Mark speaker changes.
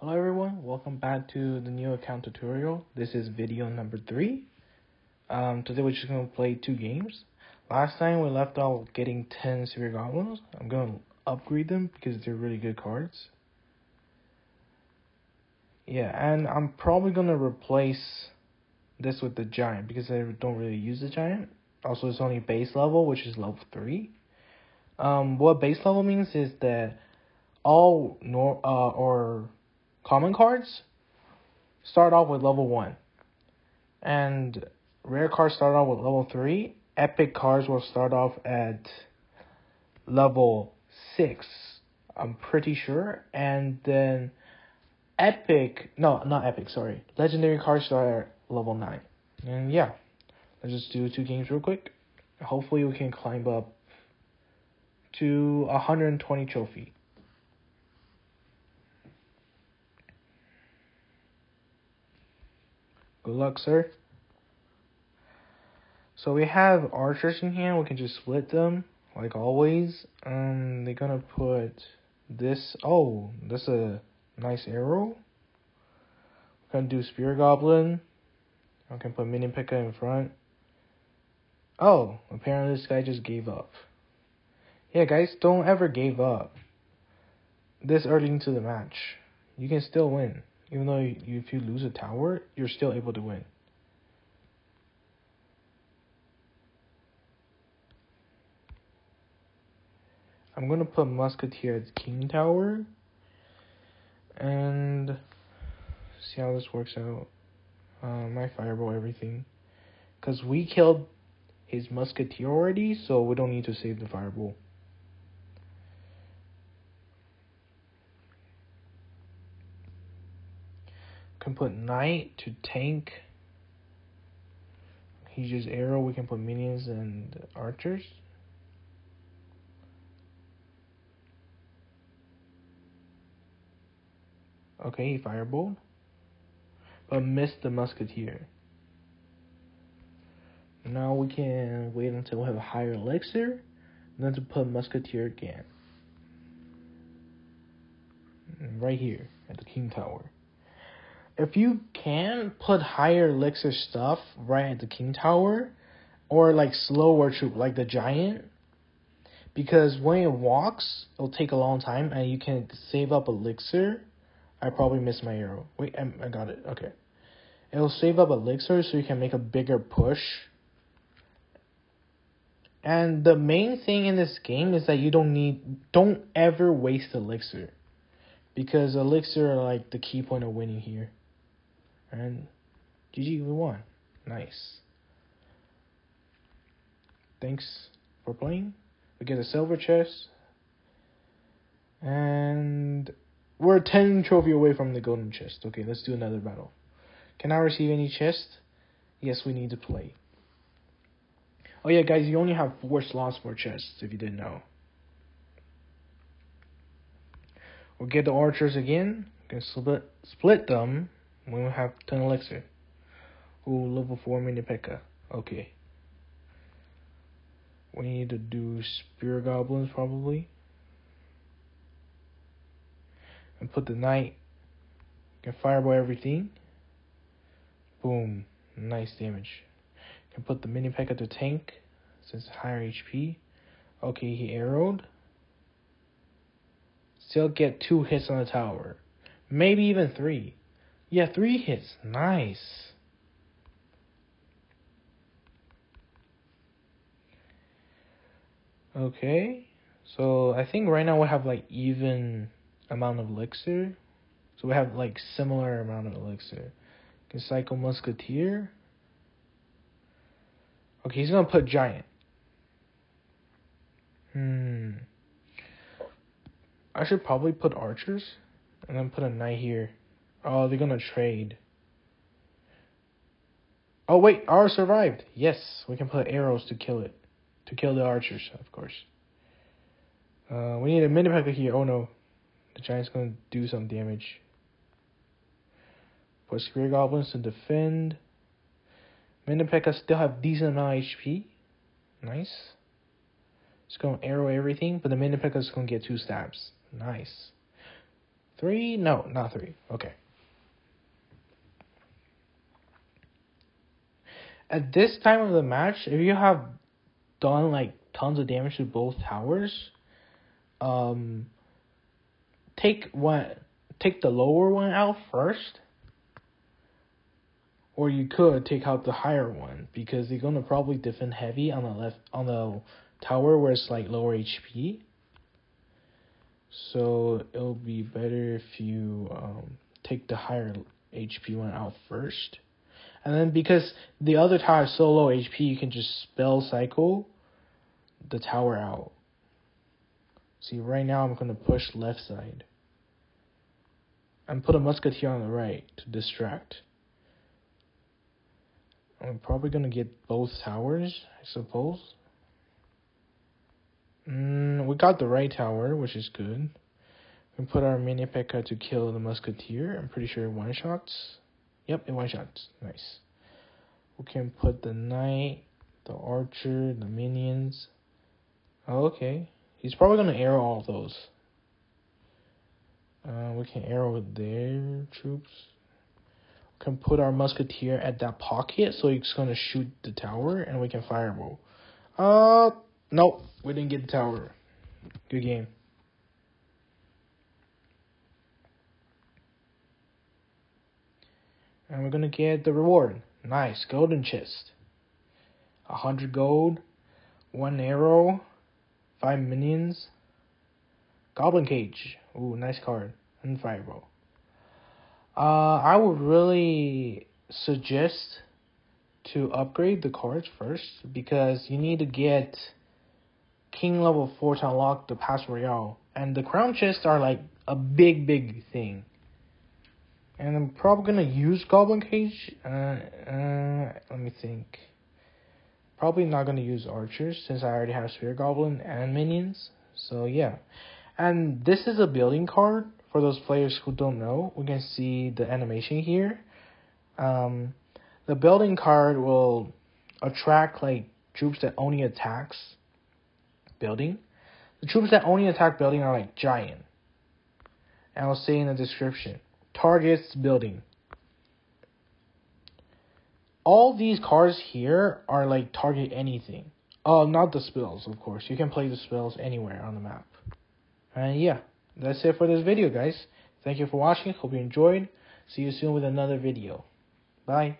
Speaker 1: Hello everyone, welcome back to the new account tutorial. This is video number 3. Um, today we're just going to play two games. Last time we left off getting 10 Spear Goblins. I'm going to upgrade them because they're really good cards. Yeah, and I'm probably going to replace this with the Giant because I don't really use the Giant. Also, it's only base level, which is level 3. Um, what base level means is that all nor uh, or common cards start off with level 1. And rare cards start off with level 3. Epic cards will start off at level 6. I'm pretty sure. And then epic, no, not epic, sorry. Legendary cards start at level 9. And yeah, let's just do two games real quick. Hopefully we can climb up to 120 trophy. Good luck, sir. So we have archers in here. We can just split them, like always. Um, they're gonna put this. Oh, that's a nice arrow. We're gonna do spear goblin. I can put mini P.E.K.K.A in front. Oh, apparently this guy just gave up. Yeah, guys, don't ever give up. This early into the match, you can still win. Even though you, if you lose a tower, you're still able to win. I'm going to put Musketeer as King Tower. And see how this works out. Uh, my Fireball, everything. Because we killed his Musketeer already, so we don't need to save the Fireball. Can put knight to tank. He just arrow. We can put minions and archers. Okay, fireball. But missed the musketeer. Now we can wait until we have a higher elixir. then to put musketeer again. Right here at the king tower if you can put higher elixir stuff right at the king tower, or like slower troop like the giant, because when it walks, it'll take a long time, and you can save up elixir. I probably missed my arrow. Wait, I got it. Okay, it'll save up elixir so you can make a bigger push. And the main thing in this game is that you don't need, don't ever waste elixir, because elixir are like the key point of winning here. And GG, we won. Nice. Thanks for playing. We get a silver chest. And we're 10 trophy away from the golden chest. Okay, let's do another battle. Can I receive any chest? Yes, we need to play. Oh yeah, guys, you only have four slots for chests, if you didn't know. We'll get the archers again. Can split, split them we have 10 elixir. Ooh, level 4 mini P.E.K.K.A. Okay. We need to do spear goblins probably. And put the knight. Can fireball everything. Boom. Nice damage. Can put the mini P.E.K.K.A to tank since higher HP. Okay, he arrowed. Still get two hits on the tower. Maybe even three. Yeah, three hits. Nice. Okay. So I think right now we have like even amount of elixir. So we have like similar amount of elixir. Can cycle musketeer. Okay, he's gonna put giant. Hmm. I should probably put archers and then put a knight here. Oh, they're gonna trade. Oh wait, ours survived. Yes, we can put arrows to kill it. To kill the archers, of course. Uh, we need a mini P.E.K.K.A here. Oh no. The giant's gonna do some damage. Put spear goblins to defend. Mini P.E.K.K.A still have decent amount of HP. Nice. It's gonna arrow everything, but the mini P.E.K.K.A is gonna get two stabs. Nice. Three? No, not three. Okay. At this time of the match, if you have done like tons of damage to both towers, um, take one, take the lower one out first, or you could take out the higher one because they're gonna probably defend heavy on the left on the tower where it's like lower HP. So it'll be better if you um, take the higher HP one out first. And then because the other tower is so low HP, you can just spell cycle the tower out. See, right now I'm going to push left side. And put a musketeer on the right to distract. I'm probably going to get both towers, I suppose. Mm, we got the right tower, which is good. We put our mini P.E.K.K.A to kill the musketeer. I'm pretty sure one shots. Yep, it one shots. Nice. We can put the knight, the archer, the minions. Okay. He's probably gonna arrow all those. Uh, we can arrow their troops. We can put our musketeer at that pocket so he's gonna shoot the tower and we can fireball. Uh, nope, we didn't get the tower. Good game. And we're gonna get the reward. Nice, golden chest. A hundred gold, one arrow, five minions, goblin cage. Ooh, nice card. And fireball. Uh, I would really suggest to upgrade the cards first because you need to get king level 4 to unlock the pass royale. And the crown chests are like a big, big thing. And I'm probably gonna use Goblin Cage. Uh, uh, let me think. Probably not gonna use archers since I already have Spear Goblin and minions. So yeah. And this is a building card for those players who don't know. We can see the animation here. Um, the building card will attract like troops that only attacks building. The troops that only attack building are like giant. And I'll say in the description targets building. All these cards here are like target anything. Oh, not the spells, of course. You can play the spells anywhere on the map. And yeah, that's it for this video, guys. Thank you for watching. Hope you enjoyed. See you soon with another video. Bye.